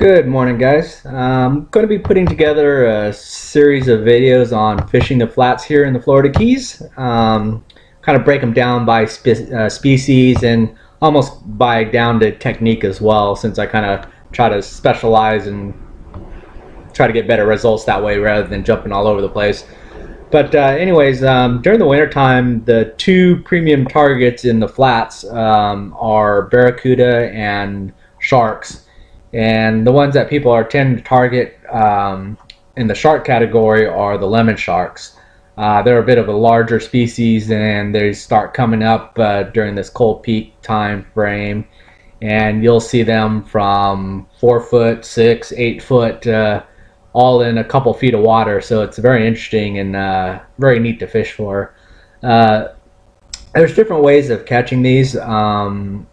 Good morning guys. I'm going to be putting together a series of videos on fishing the flats here in the Florida Keys. Um, kind of break them down by spe uh, species and almost by down to technique as well since I kind of try to specialize and try to get better results that way rather than jumping all over the place. But uh, anyways, um, during the wintertime, the two premium targets in the flats um, are barracuda and sharks. And the ones that people are tend to target um, in the shark category are the lemon sharks. Uh, they're a bit of a larger species and they start coming up uh, during this cold peak time frame. And you'll see them from four foot, six, eight foot, uh, all in a couple feet of water. So it's very interesting and uh, very neat to fish for. Uh, there's different ways of catching these. Um,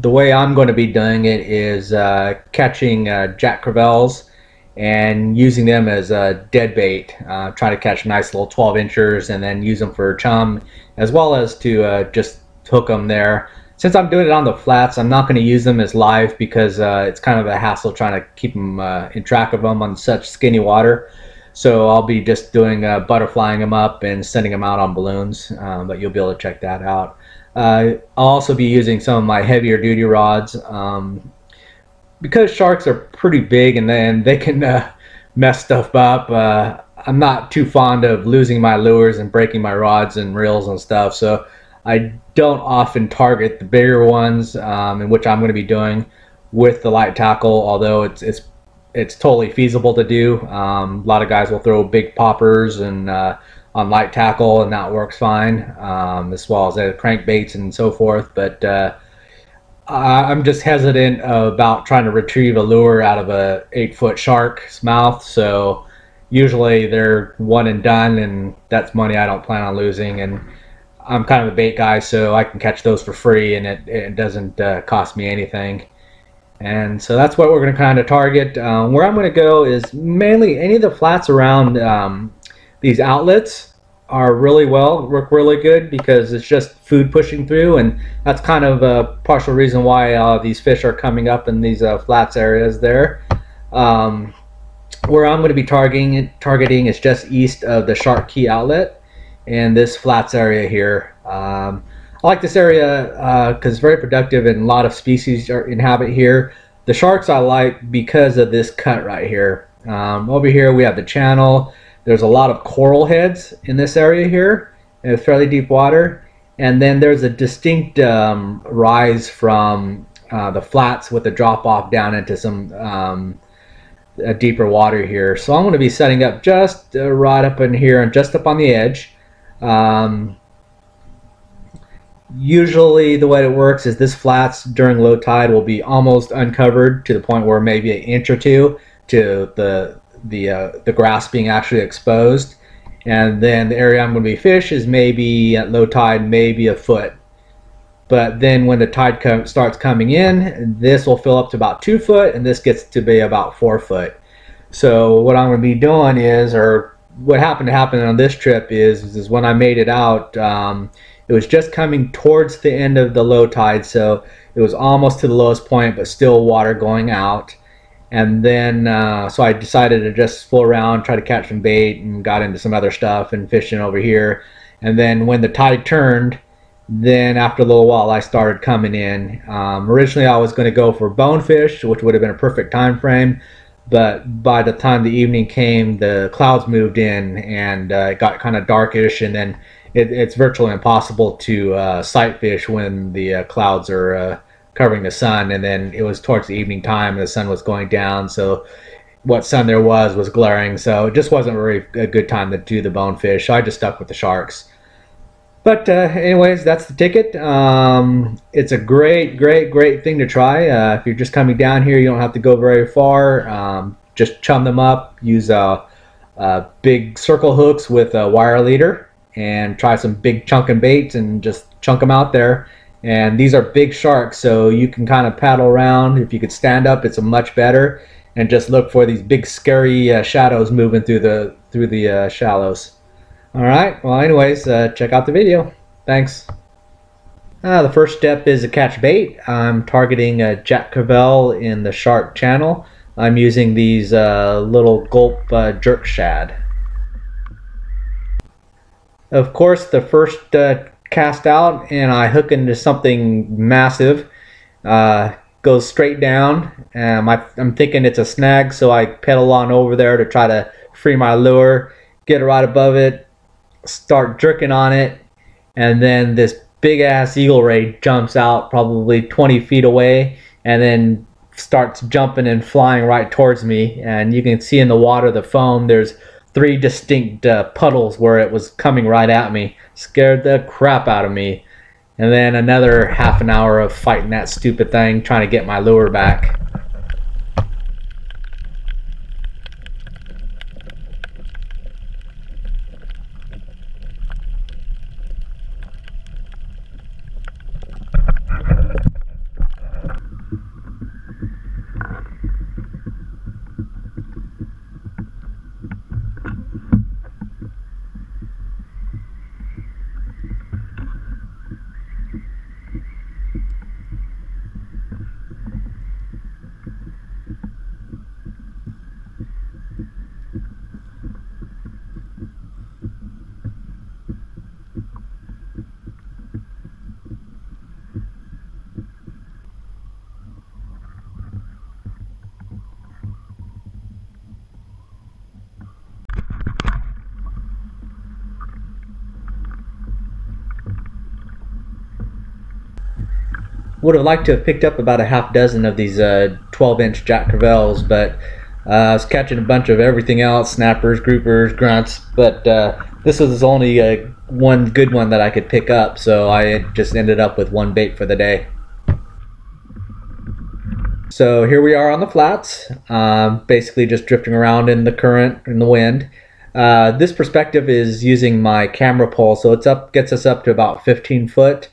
the way I'm going to be doing it is uh, catching uh, Jack Crevalles and using them as a dead bait. Uh, try to catch nice little 12 inchers and then use them for chum as well as to uh, just hook them there. Since I'm doing it on the flats, I'm not going to use them as live because uh, it's kind of a hassle trying to keep them uh, in track of them on such skinny water. So I'll be just doing butterflying them up and sending them out on balloons, um, but you'll be able to check that out. Uh, I'll also be using some of my heavier duty rods um, because sharks are pretty big and then they can uh, mess stuff up. Uh, I'm not too fond of losing my lures and breaking my rods and reels and stuff, so I don't often target the bigger ones, um, in which I'm going to be doing with the light tackle. Although it's it's it's totally feasible to do. Um, a lot of guys will throw big poppers and uh, on light tackle, and that works fine, um, as well as uh, crankbaits and so forth. But uh, I'm just hesitant about trying to retrieve a lure out of a eight foot shark's mouth. So usually they're one and done, and that's money I don't plan on losing. And I'm kind of a bait guy, so I can catch those for free, and it, it doesn't uh, cost me anything. And so that's what we're going to kind of target. Um, where I'm going to go is mainly any of the flats around um, these outlets are really well, work really good because it's just food pushing through, and that's kind of a partial reason why uh, these fish are coming up in these uh, flats areas there. Um, where I'm going to be targeting targeting is just east of the Shark Key outlet and this flats area here. Um, I like this area because uh, it's very productive and a lot of species are inhabit here. The sharks I like because of this cut right here. Um, over here we have the channel there's a lot of coral heads in this area here. It's fairly deep water. And then there's a distinct um, rise from uh, the flats with a drop off down into some um, deeper water here. So I'm going to be setting up just uh, right up in here and just up on the edge. Um, usually the way it works is this flats during low tide will be almost uncovered to the point where maybe an inch or two to the the uh, the grass being actually exposed. And then the area I'm going to be fish is maybe at low tide, maybe a foot. But then when the tide co starts coming in, this will fill up to about two foot, and this gets to be about four foot. So what I'm going to be doing is, or what happened to happen on this trip is, is when I made it out, um, it was just coming towards the end of the low tide, so it was almost to the lowest point, but still water going out and then uh, so I decided to just fool around, try to catch some bait, and got into some other stuff and fishing over here. And then when the tide turned, then after a little while, I started coming in. Um, originally, I was going to go for bonefish, which would have been a perfect time frame. But by the time the evening came, the clouds moved in and uh, it got kind of darkish, and then it, it's virtually impossible to uh, sight fish when the uh, clouds are uh, covering the sun, and then it was towards the evening time, and the sun was going down, so what sun there was was glaring, so it just wasn't really a good time to do the bonefish. So I just stuck with the sharks. But uh, anyways, that's the ticket. Um, it's a great, great, great thing to try. Uh, if you're just coming down here, you don't have to go very far. Um, just chum them up. Use uh, uh big circle hooks with a wire leader, and try some big chunking baits and just chunk them out there and these are big sharks so you can kind of paddle around if you could stand up it's a much better and just look for these big scary uh, shadows moving through the through the uh, shallows all right well anyways uh, check out the video thanks Uh, the first step is to catch bait. I'm targeting a Jack Crevalle in the shark channel. I'm using these uh, little gulp uh, jerk shad. Of course, the first uh, cast out and I hook into something massive. Uh, goes straight down. Um, I, I'm thinking it's a snag, so I pedal on over there to try to free my lure, get right above it, start jerking on it, and then this big ass eagle ray jumps out probably 20 feet away and then starts jumping and flying right towards me. And you can see in the water the foam, there's three distinct uh, puddles where it was coming right at me. Scared the crap out of me. And then another half an hour of fighting that stupid thing, trying to get my lure back. Would have liked to have picked up about a half dozen of these uh, 12 inch Jack Crevalles, but uh, I was catching a bunch of everything else snappers, groupers, grunts. But uh, this was only uh, one good one that I could pick up, so I just ended up with one bait for the day. So here we are on the flats, um, basically just drifting around in the current in the wind. Uh, this perspective is using my camera pole, so it's up gets us up to about 15 foot.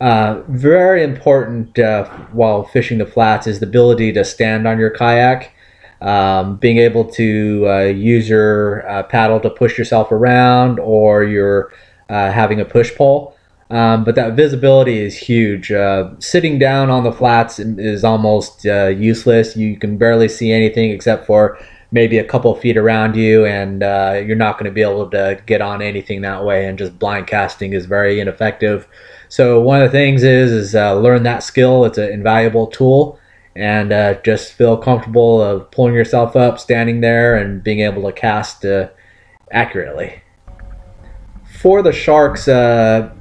Uh, very important uh, while fishing the flats is the ability to stand on your kayak, um, being able to uh, use your uh, paddle to push yourself around, or you're uh, having a push pole. Um, but that visibility is huge. Sitting down on the flats is almost useless. You can barely see anything except for maybe a couple feet around you, and you're not going to be able to get on anything that way. And just blind casting is very ineffective. So one of the things is is uh, learn that skill. It's an invaluable tool, and uh, just feel comfortable of pulling yourself up, standing there, and being able to cast uh, accurately. For the sharks, uh,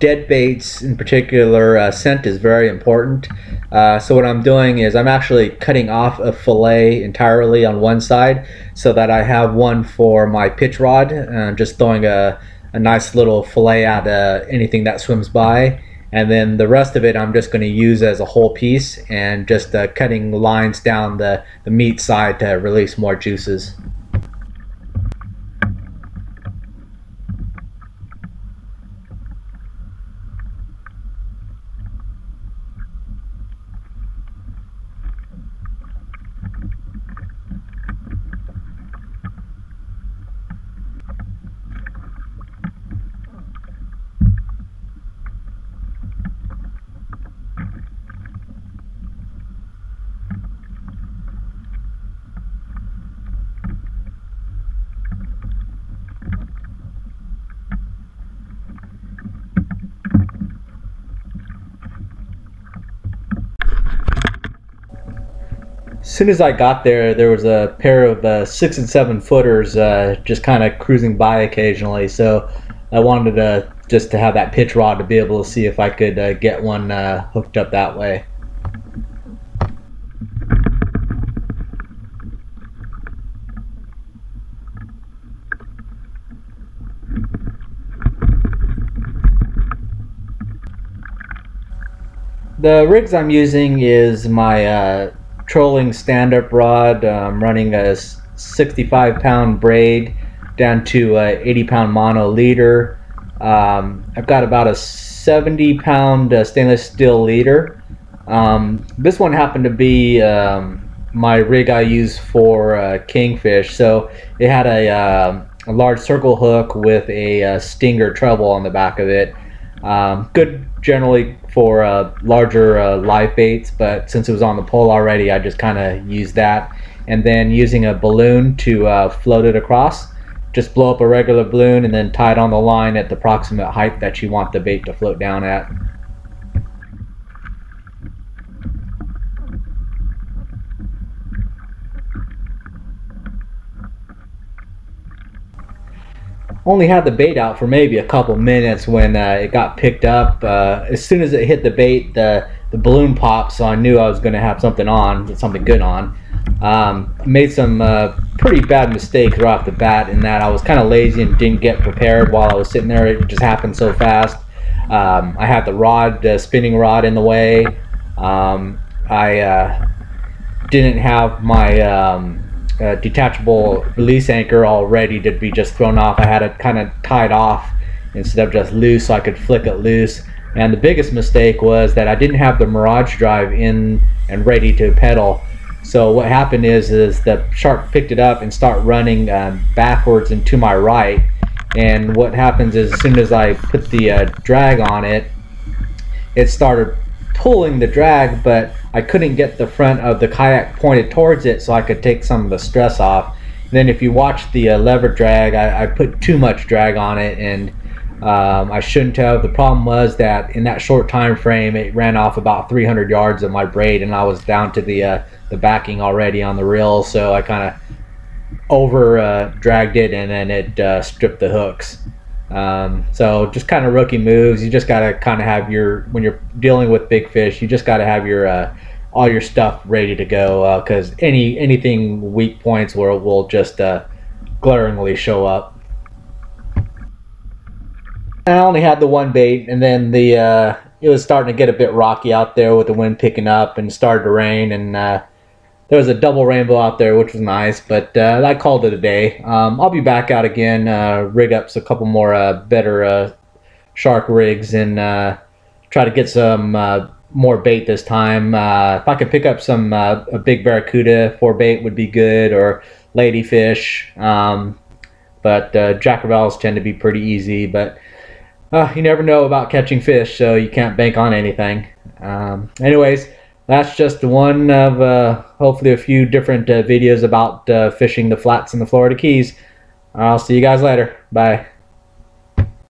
dead baits in particular, uh, scent is very important. Uh, so what I'm doing is I'm actually cutting off a fillet entirely on one side, so that I have one for my pitch rod, and just throwing a a nice little fillet out of anything that swims by and then the rest of it I'm just going to use as a whole piece and just uh, cutting lines down the, the meat side to release more juices. Soon as I got there, there was a pair of uh, six and seven footers uh, just kind of cruising by occasionally. So I wanted to just to have that pitch rod to be able to see if I could uh, get one uh, hooked up that way. The rigs I'm using is my trolling stand-up rod. I'm running a 65 pound braid down to a 80 pound mono leader. Um, I've got about a 70 pound uh, stainless steel leader. Um, this one happened to be um, my rig I use for uh, kingfish. So it had a, uh, a, large circle hook with a, a uh, stinger treble on the back of it. Um, good generally for uh, larger uh, live baits, but since it was on the pole already, I just kind of used that. And then using a balloon to uh, float it across. Just blow up a regular balloon and then tie it on the line at the approximate height that you want the bait to float down at. Only had the bait out for maybe a couple minutes when uh, it got picked up. Uh, as soon as it hit the bait, the, the balloon popped, so I knew I was going to have something on, something good on. Um, made some uh, pretty bad mistakes right off the bat in that I was kind of lazy and didn't get prepared while I was sitting there. It just happened so fast. Um, I had the rod, the spinning rod in the way. Um, I uh, didn't have my um, uh, detachable release anchor all ready to be just thrown off. I had it kind of tied off instead of just loose so I could flick it loose. And the biggest mistake was that I didn't have the Mirage drive in and ready to pedal. So what happened is, is the shark picked it up and start running um, backwards and to my right. And what happens is as soon as I put the uh, drag on it, it started pulling the drag, but I couldn't get the front of the kayak pointed towards it so I could take some of the stress off. And then if you watch the uh, lever drag, I, I, put too much drag on it and um, I shouldn't have. The problem was that in that short time frame, it ran off about 300 yards of my braid and I was down to the uh, the backing already on the reel, so I kind of over uh, dragged it and then it uh, stripped the hooks. Um, so just kind of rookie moves. You just got to kind of have your when you're dealing with big fish. You just got to have your uh, all your stuff ready to go because uh, any anything weak points will will just uh, glaringly show up. I only had the one bait, and then the uh, it was starting to get a bit rocky out there with the wind picking up and started to rain and uh, there was a double rainbow out there, which was nice, but uh, I called it a day. Um, I'll be back out again, uh, rig up a couple more better shark rigs, and try to get some more bait this time. if I could pick up some a big barracuda for bait would be good, or ladyfish. Um, but Crevalles tend to be pretty easy, but you never know about catching fish, so you can't bank on anything. Um, anyways that's just one of uh, hopefully a few different uh, videos about uh, fishing the flats in the Florida Keys. I'll see you guys later. Bye.